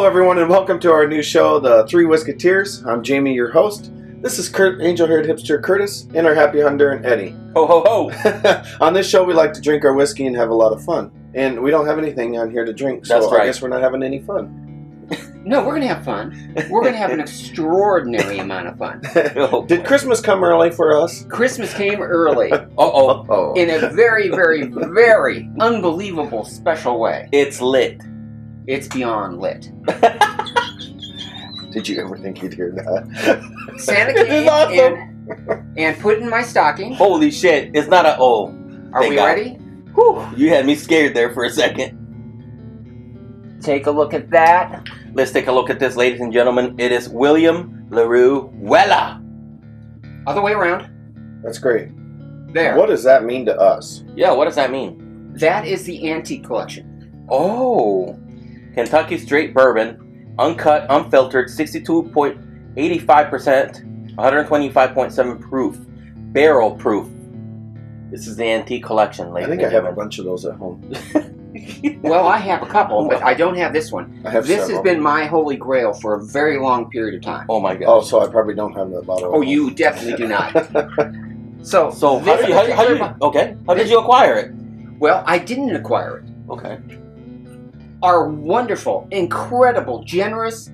Hello, everyone, and welcome to our new show, The Three Whiskateers. I'm Jamie, your host. This is Kurt, angel haired hipster Curtis, and our happy hunter, and Eddie. Ho ho ho! on this show, we like to drink our whiskey and have a lot of fun. And we don't have anything on here to drink, so That's I guess we're not having any fun. No, we're gonna have fun. We're gonna have an extraordinary amount of fun. Oh, Did Christmas come early for us? Christmas came early Uh oh, Oh, in a very, very, very unbelievable special way. it's lit. It's beyond lit. did you ever think you'd hear that? Santa came awesome. and, and put in my stocking. Holy shit! It's not a oh. Are we God. ready? Whew, you had me scared there for a second. Take a look at that. Let's take a look at this, ladies and gentlemen. It is William Larue Weller. Other way around. That's great. There. What does that mean to us? Yeah, what does that mean? That is the antique collection. Oh, Kentucky straight bourbon, uncut, unfiltered, 62.85%, 125.7 proof, barrel proof. This is the antique collection, I think I have a bunch of those at home. Well, I have a couple, but I don't have this one. I have This several. has been my holy grail for a very long period of time. Oh my god. Oh, so I probably don't have that bottle. Oh, you definitely do not. So, So how this did you, how, how did particular you okay? How did you acquire it? well, I didn't acquire it. Okay. Our wonderful, incredible, generous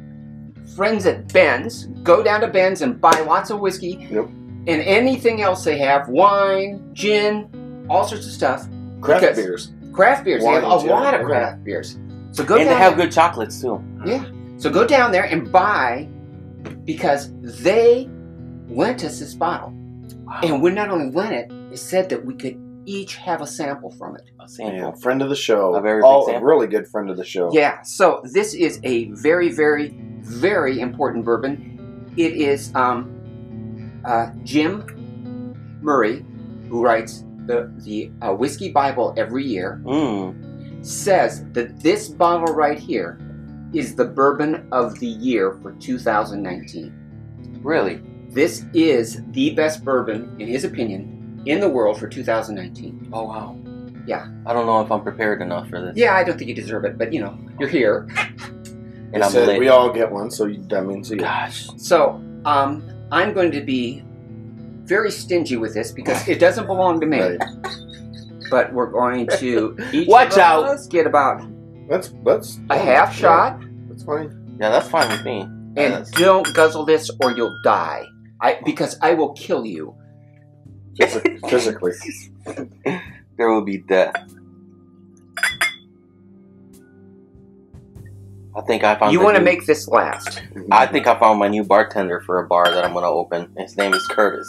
friends at Benz go down to Benz and buy lots of whiskey Yep. and anything else they have wine, gin, all sorts of stuff. Craft because- beers. Craft beers. they have a yeah, lot of yeah. craft beers. So go and they have there. good chocolates too. Yeah. So go down there and buy because they lent us this bottle. And we not only lent it, they said that we could each have a sample from it. A sample. Yeah, friend of the show. A very big oh, a really good friend of the show. Yeah, so this is a very, very, very important bourbon. It is um, uh, Jim Murray, who writes the, the uh, Whiskey Bible every year, Mm. says that this bottle right here is the bourbon of the year for 2019. Really? This is the best bourbon, in his opinion, in the world for 2019. Oh wow. Yeah. I don't know if I'm prepared enough for this. Yeah, I don't think you deserve it, but you know, you're here. And I'm said lit. we all get one, so that means you. Gosh. So, um, I'm going to be very stingy with this because it doesn't belong to me. Right. But we're going to each Watch of out. us get about That's that's a half shot, That's fine. Yeah, that's fine with me. and Yes. don't guzzle this or you'll die. I because I will kill you. Physi- Physically. there will be death. I think I found. You want to make this last. I think I found my new bartender for a bar that I'm gonna open. His name is Curtis.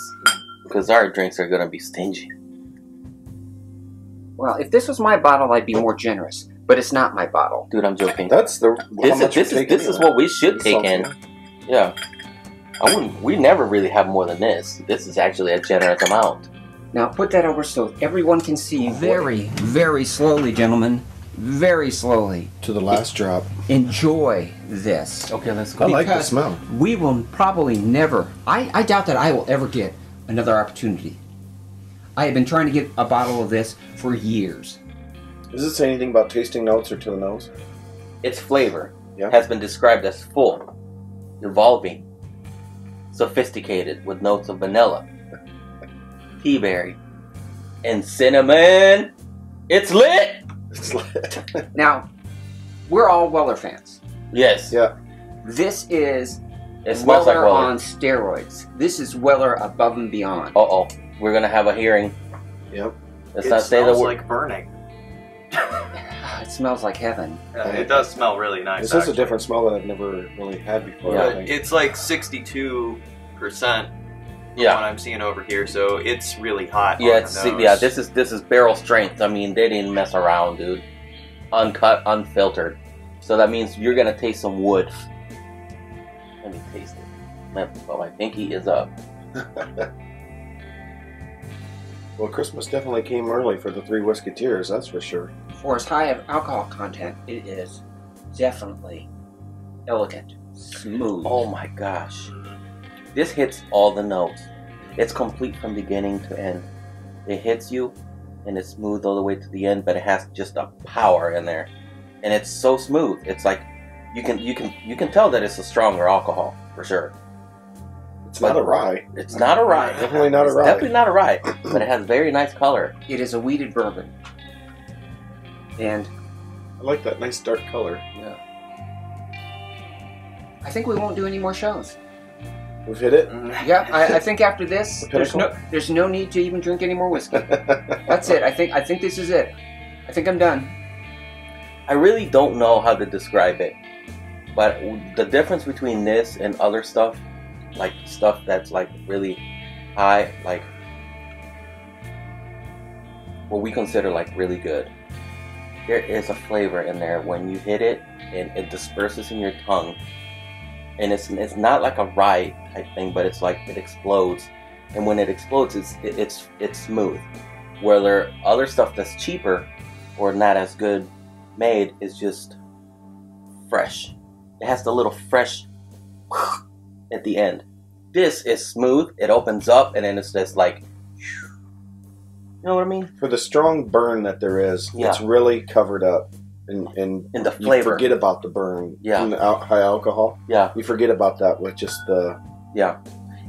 Because our drinks are gonna be stingy. Well, if this was my bottle, I'd be more generous. But it's not my bottle. Dude, I'm joking. That's the. This is this is this is what we should take Something. in. Yeah. I wouldn't we never really have more than this. This is actually a generous amount. Now put that over so everyone can see. Very, very slowly, gentlemen. Very slowly. to the last drop. Enjoy this. Okay, let's go. I go. like the Because- smell. We will probably never. I, I doubt that I will ever get another opportunity. I have been trying to get a bottle of this for years. Does it say anything about tasting notes or to the nose? Its flavor Yeah. has been described as full, evolving, sophisticated with notes of vanilla, tea berry, and cinnamon. It's lit. It's like, Now, we're all Weller fans. Yes. yeah. This is It Weller, like Weller. on steroids. This is Weller above and beyond. Uh oh, we're gonna have a hearing. Yep. Let's it not say the smells word. like burning. It smells like heaven. Uh, it does smell really nice. This is a different smell that I've never really had before. Yeah. I But think. it's like 62 percent. Yeah. What I'm seeing over here, so it's really hot. Yeah, on it's, the nose. yeah. This is this is barrel strength. I mean, they didn't mess around, dude. Uncut, unfiltered. So that means you're gonna taste some wood. Let me taste it. My, oh, my pinky is up. well, Christmas definitely came early for the Three Whiskateers, that's for sure. For as high of alcohol content, it is definitely elegant, smooth. Oh my gosh, this hits all the notes. It's complete from beginning to end. It hits you, and it's smooth all the way to the end, but it has just a power in there, and it's so smooth. It's like you can you can you can tell that it's a stronger alcohol for sure. It's not a rye. It's not a rye. Definitely not a rye. Definitely not a rye, but it has very nice color. It is a wheated bourbon. And I like that nice dark color. Yeah. I think we won't do any more shows. We've hit it. Mm-hmm. Yeah, I, I think after this, The there's no there's no need to even drink any more whiskey. That's it. I think I think this is it. I think I'm done. I really don't know how to describe it, but the difference between this and other stuff, like stuff that's like really high, like what we consider like really good, there is a flavor in there when you hit it and it disperses in your tongue, and it's it's not like a rye type thing, but it's like it explodes, and when it explodes, it's it, it's it's smooth. Where there other stuff that's cheaper or not as good made is just fresh. It has the little fresh at the end. This is smooth. It opens up and then it's just like, you know what I mean? For the strong burn that there is, Yeah. it's really covered up, and mm. and And the you flavor. forget about the burn. Yeah. from the al- high alcohol. Yeah, You forget about that with just the, yeah.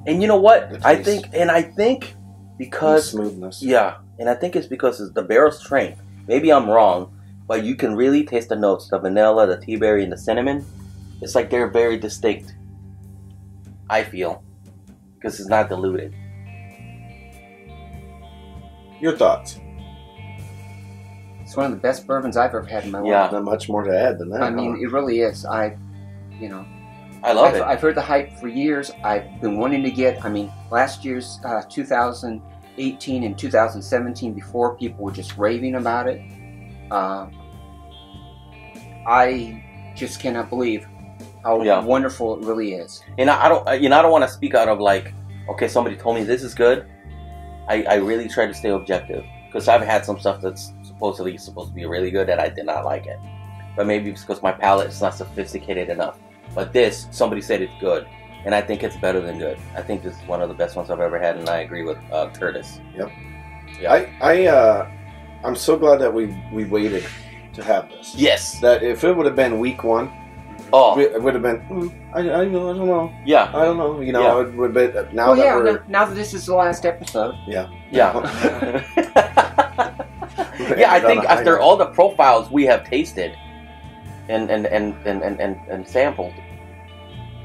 And you know what? I think, and I think because smoothness. yeah, and I think it's because it's the barrel strength. Maybe I'm wrong, but you can really taste the notes: the vanilla, the tea berry, and the cinnamon. It's like they're very distinct. I feel because it's not diluted. Your thoughts? It's one of the best bourbons I've ever had in my life. Yeah. Not much more to add than that. I mean, huh? it really is. I, you know, I love I've, it. I've heard the hype for years. I've been wanting to get. I mean, last year's uh, 2018 and 2017, before people were just raving about it. Uh, I just cannot believe how Yeah. wonderful it really is. And I, I don't, you know, I don't want to speak out of like, okay, somebody told me this is good. I, I really try to stay objective because I've had some stuff that's supposedly supposed to be really good and I did not like it. But maybe it's because my palate is not sophisticated enough. But this, somebody said it's good, and I think it's better than good. I think this is one of the best ones I've ever had, and I agree with uh, Curtis. Yep. Yeah. I I uh, I'm so glad that we we waited to have this. yes. That if it would have been week one, Oh, it would have been. Mm, I, I, know, I don't know. yeah. I don't know. You know. Yeah. It would be, now well, that yeah. we're Now, now that this is the last episode, Yeah. Yeah. yeah, I think after all the profiles we have tasted and and and and and, and, and sampled,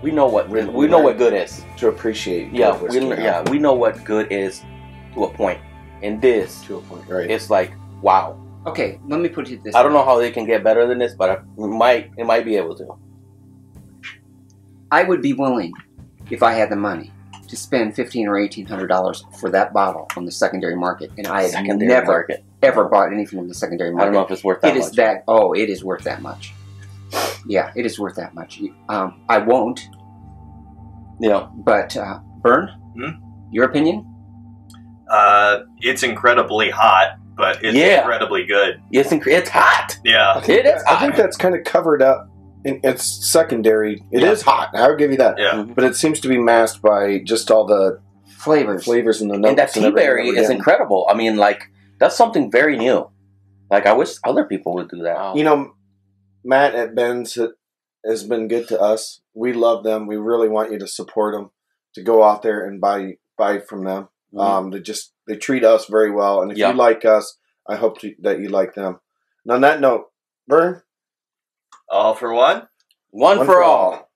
we know what We- we, we know what good is. to appreciate. Yeah, we whiskey lear- now. yeah we know what good is to a point. And this, to a point, right? it's like wow. okay. Let me put it this. I don't know how they can get better than this, but it might it might be able to. I would be willing, if I had the money, to spend fifteen or eighteen hundred dollars for that bottle on the secondary market, and I have Secondary never market. ever bought anything from the secondary market. I don't know if it's worth that It is much. that. Oh, it is worth that much. Yeah, it is worth that much. Um, I won't, Yeah. but uh, Burn, Hmm? your opinion? Uh, it's incredibly hot, but it's Yeah. incredibly good. It's inc- it's hot. Yeah. It is I think that's kind of covered up. In, it's secondary. It is Yeah. hot. I'll give you that. Yeah. But it seems to be masked by just all the Flavors. flavors and the notes. And that tea berry is getting. incredible. I mean, like that's something very new. Like I wish other people would do that. You know, Matt at Benz ha- has been good to us. We love them. We really want you to support them. To go out there and buy buy from them. Mhm. Um, they just they treat us very well, and if Yeah. you like us, I hope to, that you like them. And on that note, Vern, All for one. one, one for all.